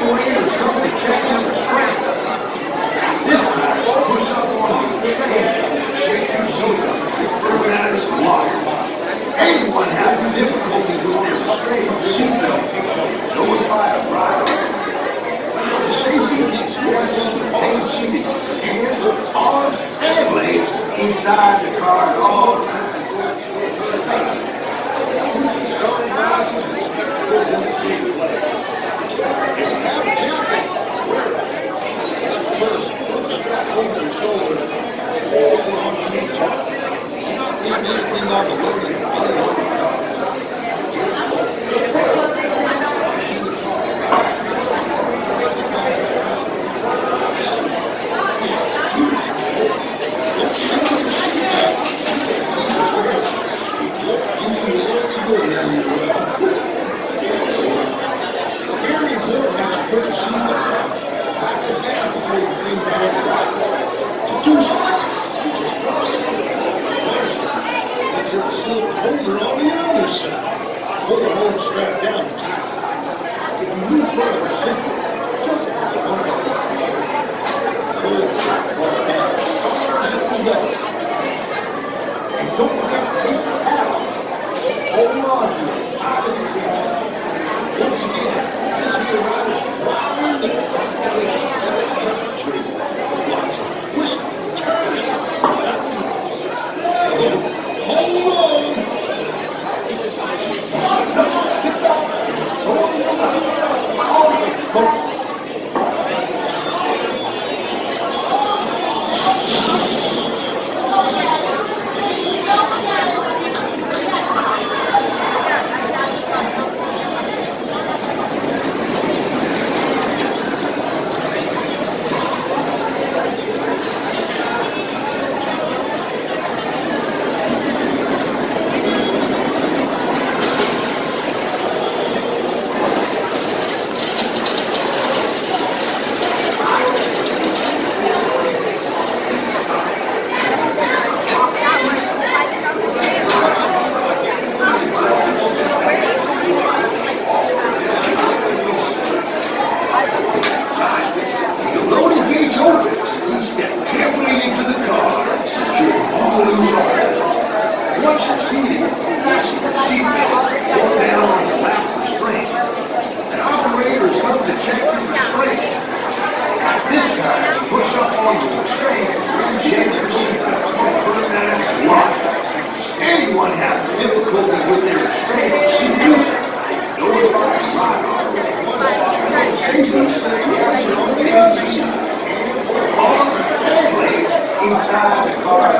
Anyone All right.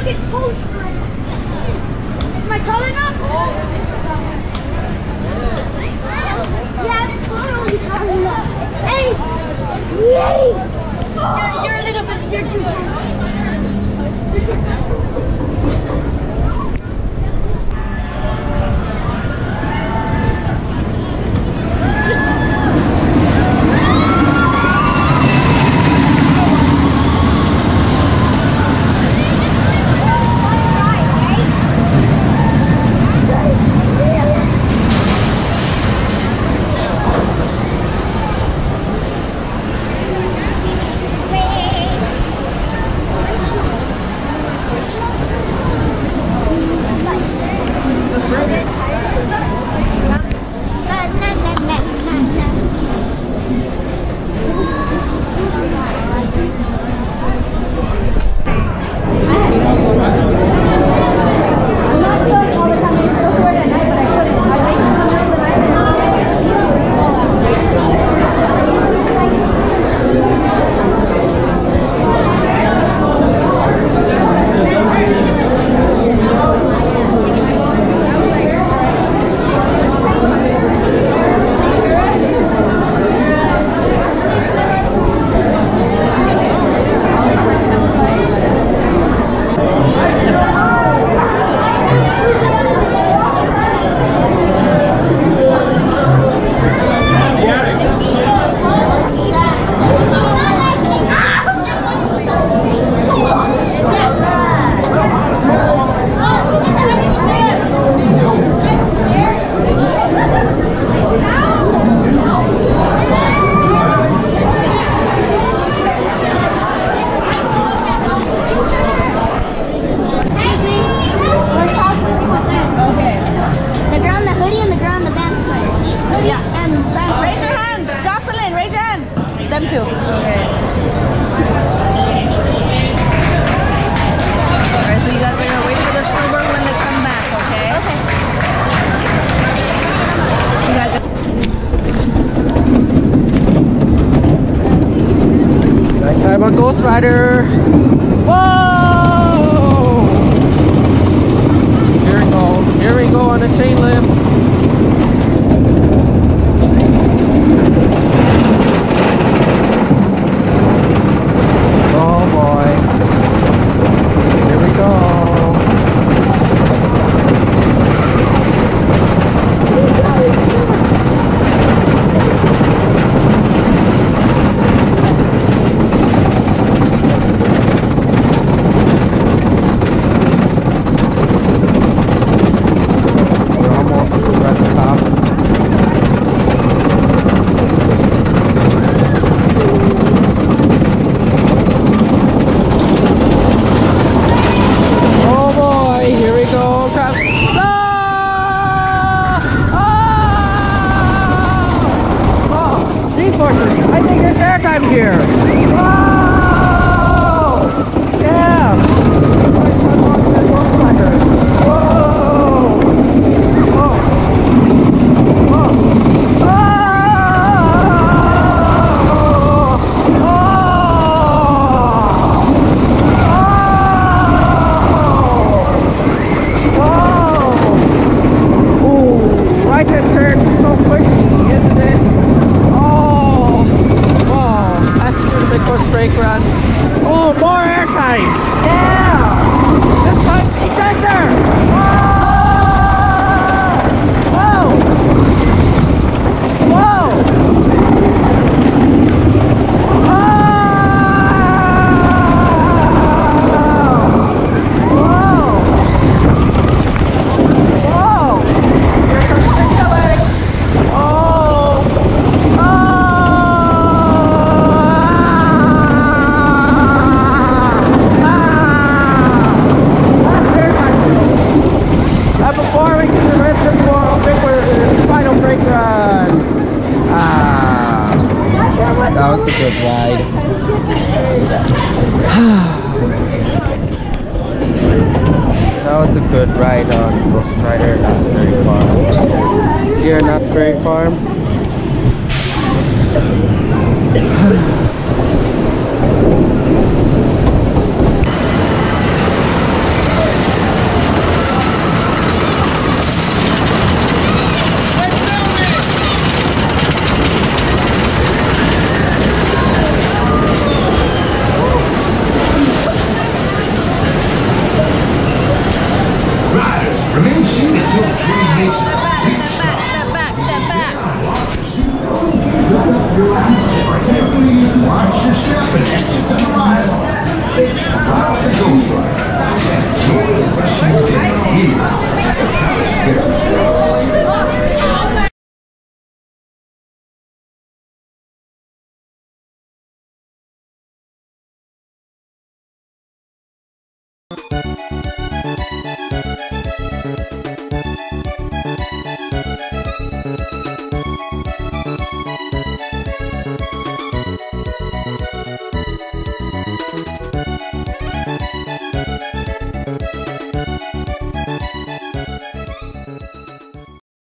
Am I Ghost enough? Yeah, it's totally tall enough. Hey! Yay! You're, you're a little bit, you're too tall.